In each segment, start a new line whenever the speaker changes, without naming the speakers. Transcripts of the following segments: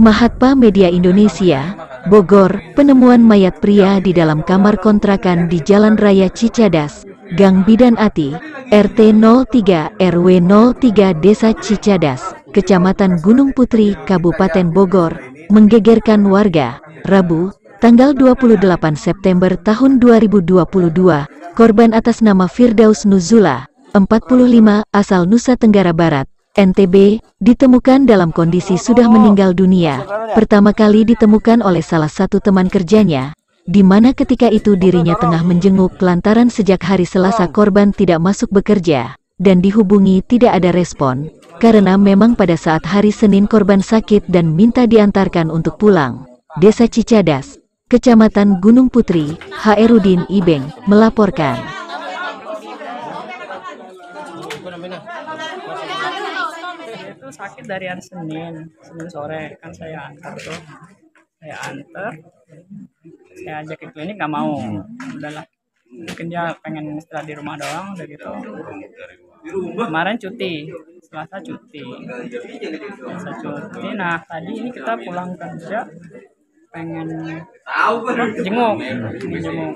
Mahatma Media Indonesia, Bogor, penemuan mayat pria di dalam kamar kontrakan di Jalan Raya Cicadas, Gang Bidan Ati, RT 03 RW 03 Desa Cicadas, Kecamatan Gunung Putri, Kabupaten Bogor, menggegerkan warga, Rabu, tanggal 28 September tahun 2022, korban atas nama Firdaus Nuzula, 45, asal Nusa Tenggara Barat, NTB, ditemukan dalam kondisi sudah meninggal dunia, pertama kali ditemukan oleh salah satu teman kerjanya, di mana ketika itu dirinya tengah menjenguk lantaran sejak hari Selasa korban tidak masuk bekerja, dan dihubungi tidak ada respon, karena memang pada saat hari Senin korban sakit dan minta diantarkan untuk pulang. Desa Cicadas, Kecamatan Gunung Putri, Hairudin Ibeng, melaporkan.
Itu sakit dari hari Senin Senin sore. Kan saya antar tuh. Saya antar. Saya ajak ke klinik nggak mau. Udahlah mungkin dia pengen istirahat di rumah doang udah gitu. Kemarin cuti. Selasa cuti. Selasa cuti. Nah tadi ini kita pulang kerja. Pengen apa, jenguk. Jenguk.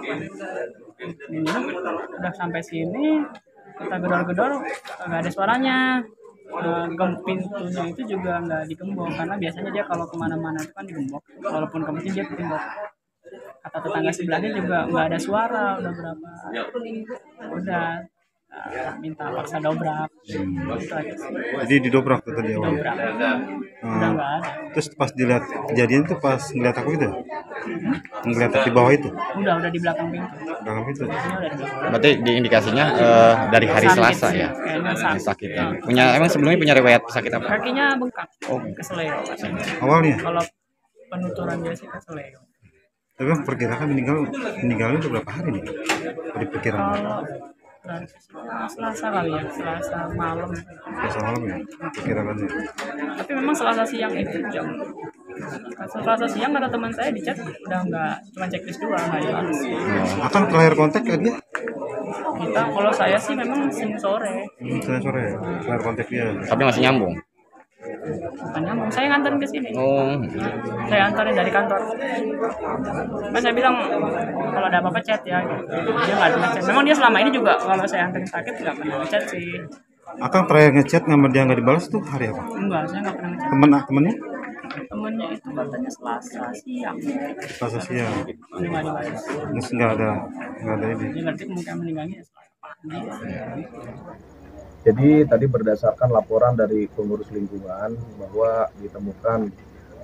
Jenguk. Udah sampai sini. Kita gedor-gedor nggak ada suaranya uh, gem pintunya itu juga nggak digembok karena biasanya dia kalau ke mana-mana itu kan digembok. Walaupun ke masjid dia digembok. Kata tetangga sebelahnya juga nggak ada suara udah berapa? Udah uh, minta paksa dobrak. Gitu aja sih.
Jadi didobrak tuh tadi awal.
dobrak udah
Hmm.
nggak ada.
Terus pas dilihat kejadian itu pas ngeliat aku itu, ngeliat di bawah itu,
udah udah di belakang pintu
belakang itu.
belakang
Berarti di indikasinya eh, dari hari
Sakit
Selasa
sih,
ya.
kayaknya
Yang
sakit.
ya. Punya emang sebelumnya punya riwayat sakit apa?
kakinya bengkak keseleo katanya.
Awalnya,
kalau penuturan dia sih keseleo
tapi yang perkirakan meninggal meninggalnya udah berapa hari nih? Diperkirakan
kalau Selasa kali ya Selasa malam
Selasa malam ya, perkirakannya.
tapi memang Selasa siang itu jam Selasa siang ada teman saya di chat udah nggak cuma checklist dua nggak jelas
Akan terakhir kontak ke dia?
kita kalau saya sih memang Senin sore
Hmm, Saya sore ya, terakhir kontak dia.
Tapi masih nyambung.
bukan nyambung saya nganterin ke sini
Oh,
saya antarin dari kantor kan saya bilang kalau ada apa-apa chat ya gitu. dia nggak ada ngechat memang dia selama ini juga kalau saya anterin sakit nggak pernah ngechat sih
Akang terakhir ngechat nomor dia nggak dibalas tuh hari apa?
enggak saya nggak pernah ngechat
Temen temennya?
Temennya itu katanya Selasa siang
Selasa siang.
ini
Terus nggak ada nggak ada ini.
dia ngerti kemungkinan meninggalnya ya Selasa pagi
Jadi tadi berdasarkan laporan dari pengurus lingkungan bahwa ditemukan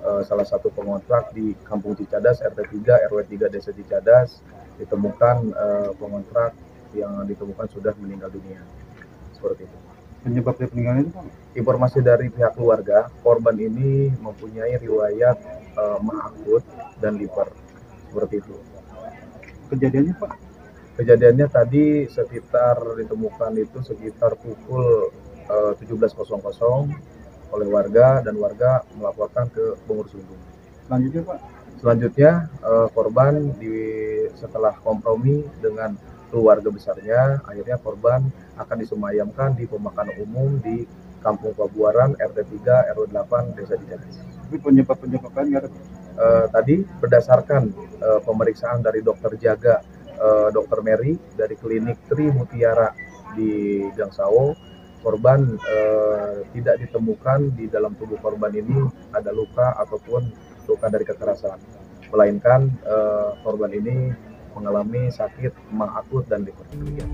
eh, salah satu pengontrak di Kampung Cicadas RT 3 RW 3 Desa Cicadas ditemukan eh, pengontrak yang ditemukan sudah meninggal dunia. Seperti itu.
Penyebab dia meninggalnya itu?
Informasi dari pihak keluarga, korban ini mempunyai riwayat mah akut dan liver. Seperti itu.
Kejadiannya pak?
Kejadiannya tadi sekitar ditemukan itu sekitar pukul eh, 17.00 oleh warga dan warga melaporkan ke pengurus lingkungan.
Selanjutnya pak?
Selanjutnya eh, korban di setelah kompromi dengan keluarga besarnya, akhirnya korban akan disemayamkan di pemakaman umum di Kampung Pabuaran RT 3 RW 8 Desa Cicadas.
Tapi penyebab penyebab lain nggak ada.
Eh, tadi berdasarkan eh, pemeriksaan dari dokter jaga eh, dokter Mary dari klinik Tri Mutiara di Gangsawo korban eh, tidak ditemukan di dalam tubuh korban ini ada luka ataupun luka dari kekerasan melainkan korban ini mengalami sakit mah akut dan dikurangkan.